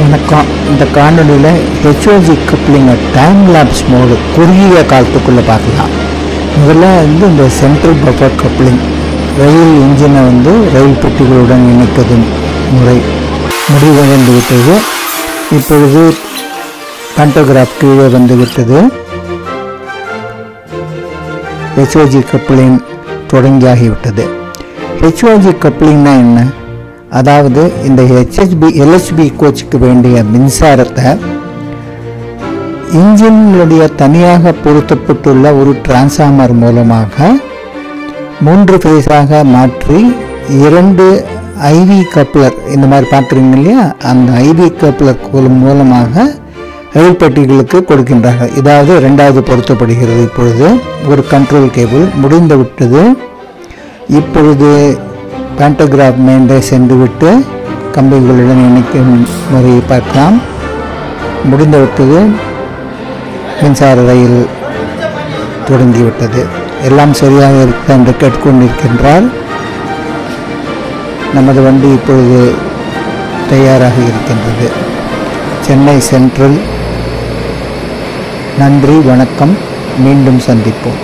வணக்கம். இந்த காணொலியில் ஹெச்ஓஜி கப்ளிங்கை டைம் லேப்ஸ் மோடு குறுகிய காலத்துக்குள்ளே பார்க்கலாம். முதல்ல வந்து இந்த சென்ட்ரல் பஃபர் கப்ளிங் ரயில் இன்ஜினை வந்து ரயில் பெட்டிகளுடன் இணைப்பது முறை முடிவடைந்து விட்டது. இப்பொழுது பண்டோகிராஃப் கீழே வந்து விட்டது. ஹெச்ஓஜி கப்ளிங் தொடங்கியாகிவிட்டது ஹெச்ஓஜி கப்ளிங்னா என்ன? அதாவது இந்த ஹெச்ஹெச்பி எல்எஸ்பி கோச்சுக்கு வேண்டிய மின்சாரத்தை இன்ஜினுடைய தனியாக பொருத்தப்பட்டுள்ள ஒரு டிரான்ஸ்ஃபார்மர் மூலமாக மூன்று ஃபேஸாக மாற்றி இரண்டு ஐவி கப்ளர் இந்த மாதிரி பார்க்குறீங்க இல்லையா? அந்த ஐவி கப்ளர் மூலமாக ரயில் பெட்டிகளுக்கு கொடுக்கின்றார்கள். இதாவது ரெண்டாவது பொருத்தப்படுகிறது இப்பொழுது. ஒரு கண்ட்ரோல் கேபிள் முடிந்து விட்டது இப்பொழுது பேண்டோகிராஃப் மேண்டே சென்றுவிட்டு கம்பிகளுடன் இணைக்கும் முறையை பார்க்கலாம் முடிந்துவிட்டது மின்சார ரயில் தொடங்கிவிட்டது எல்லாம் சரியாக இருக்க என்று கேட்டுக்கொண்டிருக்கின்றார் நமது வண்டி இப்பொழுது தயாராக இருக்கின்றது சென்னை சென்ட்ரல் நன்றி வணக்கம் மீண்டும் சந்திப்போம்